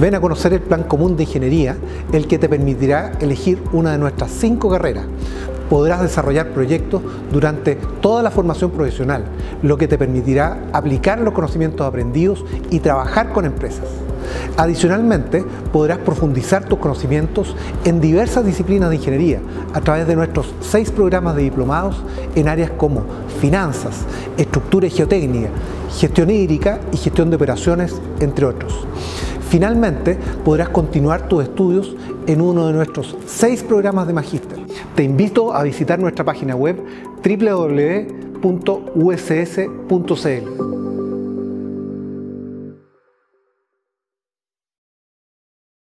Ven a conocer el Plan Común de Ingeniería, el que te permitirá elegir una de nuestras cinco carreras. Podrás desarrollar proyectos durante toda la formación profesional, lo que te permitirá aplicar los conocimientos aprendidos y trabajar con empresas. Adicionalmente, podrás profundizar tus conocimientos en diversas disciplinas de ingeniería a través de nuestros seis programas de diplomados en áreas como finanzas, estructura y geotécnica, gestión hídrica y gestión de operaciones, entre otros. Finalmente, podrás continuar tus estudios en uno de nuestros seis programas de magíster. Te invito a visitar nuestra página web www.uss.cl.